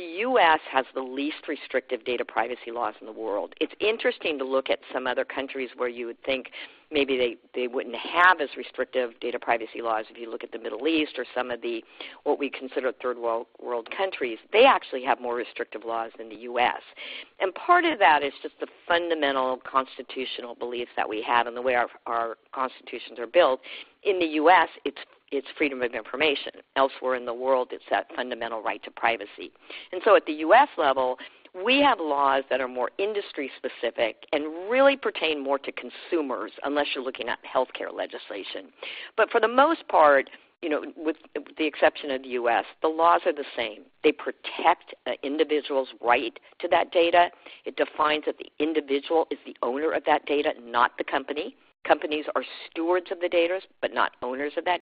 the U.S. has the least restrictive data privacy laws in the world. It's interesting to look at some other countries where you would think maybe they, they wouldn't have as restrictive data privacy laws. If you look at the Middle East or some of the what we consider third world, world countries, they actually have more restrictive laws than the U.S. And part of that is just the fundamental constitutional beliefs that we have and the way our, our constitutions are built. In the U.S., it's it's freedom of information. Elsewhere in the world, it's that fundamental right to privacy. And so at the U.S. level, we have laws that are more industry specific and really pertain more to consumers unless you're looking at healthcare legislation. But for the most part, you know, with the exception of the U.S., the laws are the same. They protect an individual's right to that data. It defines that the individual is the owner of that data, not the company. Companies are stewards of the data, but not owners of that